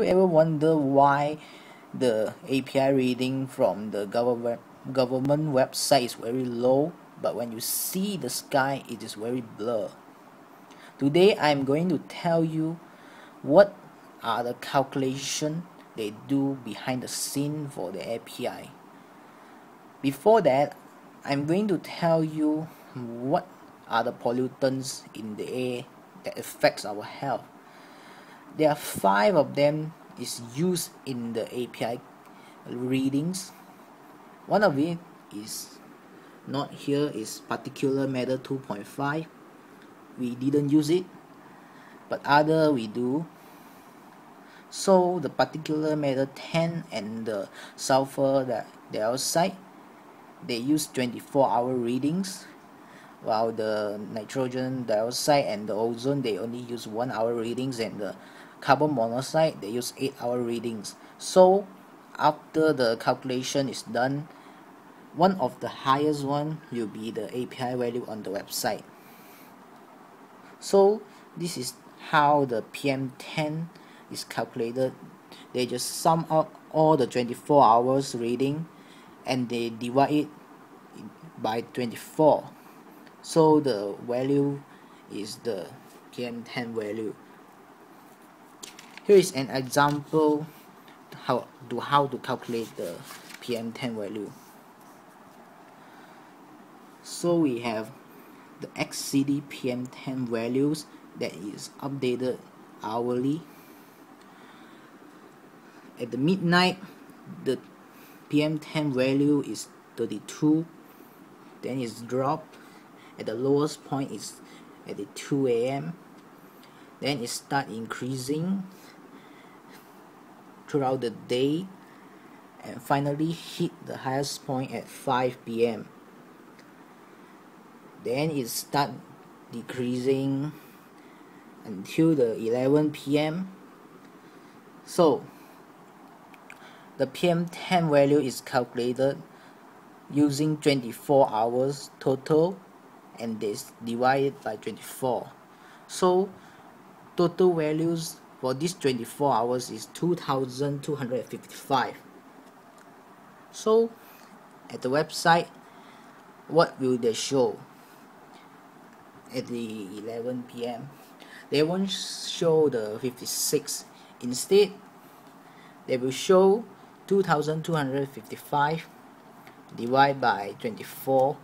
you ever wonder why the API reading from the government government website is very low but when you see the sky it is very blur? Today I'm going to tell you what are the calculation they do behind the scene for the API before that I'm going to tell you what are the pollutants in the air that affects our health there are five of them is used in the API readings. One of it is not here is particulate matter 2.5 we didn't use it but other we do. So the particulate matter 10 and the sulfur dioxide they use 24 hour readings while the nitrogen dioxide and the ozone they only use one hour readings and the carbon monoxide they use 8 hour readings. So after the calculation is done one of the highest one will be the API value on the website. So this is how the PM10 is calculated. They just sum up all the 24 hours reading and they divide it by 24 so the value is the PM10 value here is an example how to how to calculate the PM10 value. So we have the XCD PM10 values that is updated hourly. At the midnight, the PM10 value is 32, then it's dropped. At the lowest point is at the 2 a.m. Then it start increasing throughout the day and finally hit the highest point at 5 p.m. Then it start decreasing until the 11 p.m. So the PM10 value is calculated using 24 hours total and this divided by 24. So total values for this 24 hours is 2255 so at the website what will they show? At the 11 p.m. they won't show the 56 instead they will show 2255 divided by 24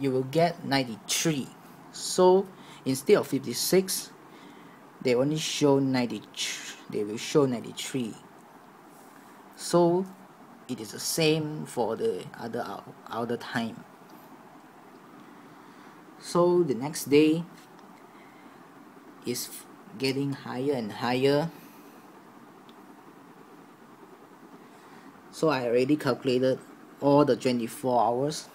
you will get 93 so instead of 56 they only show 90 they will show 93 so it is the same for the other other time. So the next day is getting higher and higher. So I already calculated all the 24 hours.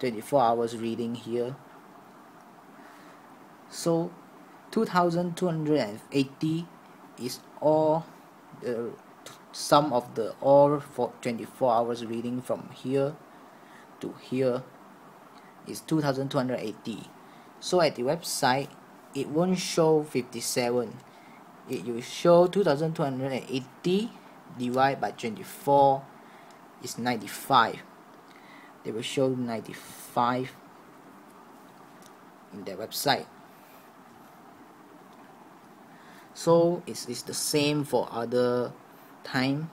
24 hours reading here so 2280 is all the sum of the all for 24 hours reading from here to here is 2280 so at the website it won't show 57 it will show 2280 divided by 24 is 95 they will show 95 in their website so it's, it's the same for other time?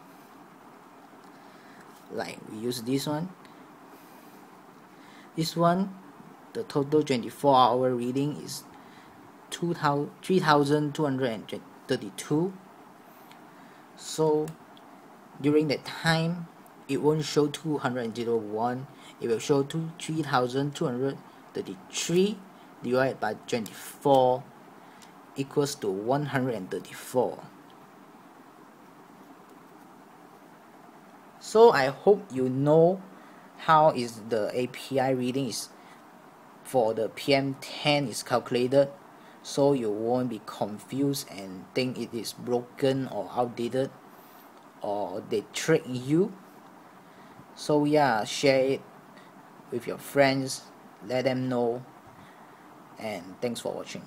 Like we use this one. This one the total 24 hour reading is 3232 so during that time it won't show 201 it will show 3233 divided by 24 equals to 134 so I hope you know how is the API reading is for the PM10 is calculated so you won't be confused and think it is broken or outdated or they trick you. So yeah share it with your friends let them know and thanks for watching